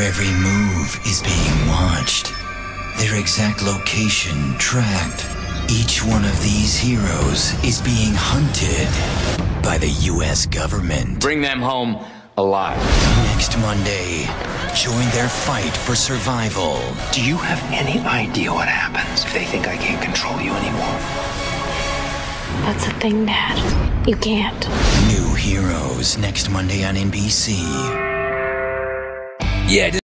Their every move is being watched. Their exact location tracked. Each one of these heroes is being hunted by the U.S. government. Bring them home alive. Next Monday, join their fight for survival. Do you have any idea what happens if they think I can't control you anymore? That's a thing, Dad. You can't. New heroes next Monday on NBC. Yeah,